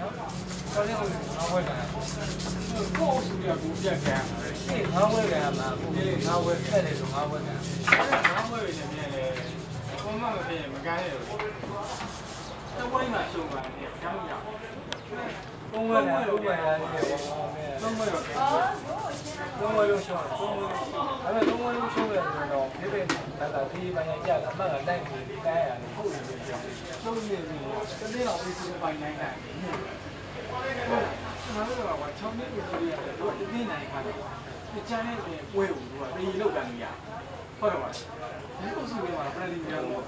နော်ဆောင်းနေအောင်ငါဝဲတာကိုယ့်အဆူရကိုပြတ်ခံရတယ်အေးငါဝဲကမှာကိုကြီးငါဝဲဖက်တယ်ဆိုငါဝဲက။ဘာမှမဖြစ်နေတယ်။ကိုမမဖြစ်ရင်မကန်းရဘူး။တဝိုင်းမှာရှုံးပါတယ်။ကြောင်းရအောင်။ကုန်းဝဲကကုန်းဝဲရတယ်ဘောဘောမဲ သုံးမရောကုန်းဝဲလို့ရှောင်းကုန်းဝဲအဲ့မဲ့ကုန်းဝဲလို့ရှောင်းရတယ်ဆိုတော့ဒီပဲဒါကဒီပိုင်းရကြအမှတ်ကတိုက်ပြီးတိုင်းရတယ်ဟုတ်တယ်ပြောသုံးနေပြီ။တနေ့တော့ပြီးစီပိုင်နိုင်တယ်။ကျွန်တော်တို့က6နှစ်ကိုကြည့်ရတယ်။တော့ဒီနေ့နိုင်ခါတော့ဒီချမ်းတဲ့ပွဲကိုသူကတည်လောက်ကန်လို့ရ။ဟုတ်တယ်ပါ။ဒီကိုစုလေးမှာပရလီမီယာကို